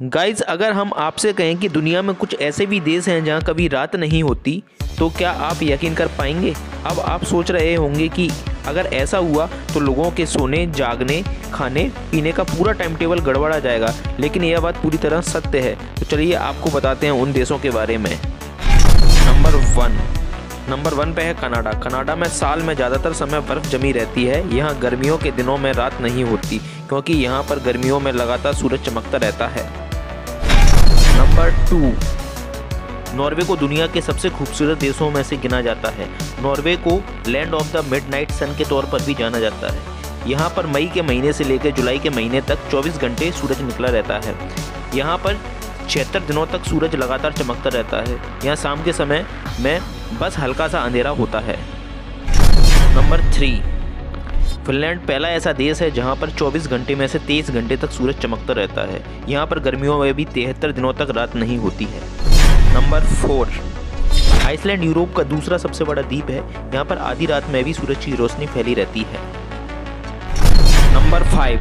Guys अगर हम आपसे कहें कि दुनिया में कुछ ऐसे भी देश हैं जहाँ कभी रात नहीं होती तो क्या आप यकीन कर पाएँगे? अब आप सोच रहे होंगे कि अगर ऐसा हुआ तो लोगों के सोने, जागने, खाने, पीने का पूरा टाइम टेबल गड़बड़ा जाएगा। लेकिन यह बात पूरी तरह सत्य है। तो चलिए आपको बताते हैं उन देशों के बारे में। नंबर वन नंबर वन पे है कनाडा। कनाडा में साल में ज़्यादातर समय बर्फ़ जमी रहती है। यहाँ गर्मियों के दिनों में रात नहीं होती, क्योंकि यहाँ पर गर्मियों में लगातार सूरज चमकता रहता है। नंबर टू, नॉर्वे को दुनिया के सबसे खूबसूरत देशों में से गिना जाता है। नॉर्वे को land of the midnight sun के तौर पर भी जाना जाता है। यहाँ पर मई के महीने से लेकर जुलाई के महीने तक 24 घंटे सूरज निकला रहता है। यहाँ पर छिहत्तर दिनों तक सूरज लगातार चमकता रहता है। यहाँ शाम के समय में बस हल्का सा अंधेरा होता है। नंबर थ्री फिनलैंड पहला ऐसा देश है जहाँ पर 24 घंटे में से 23 घंटे तक सूरज चमकता रहता है। यहाँ पर गर्मियों में भी तिहत्तर दिनों तक रात नहीं होती है। Number four. आइसलैंड यूरोप का दूसरा सबसे बड़ा द्वीप है। यहाँ पर आधी रात में भी सूरज की रोशनी फैली रहती है। Number five.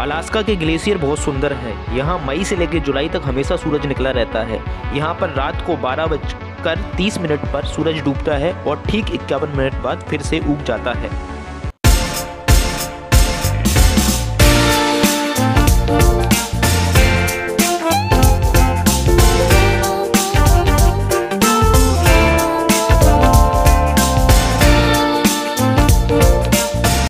अलास्का के ग्लेशियर बहुत सुंदर है। यहाँ मई से लेकर जुलाई तक हमेशा सूरज निकला रहता है। यहाँ पर रात को बारह बजकर तीस मिनट पर सूरज डूबता है और ठीक इक्यावन मिनट बाद फिर से उग जाता है।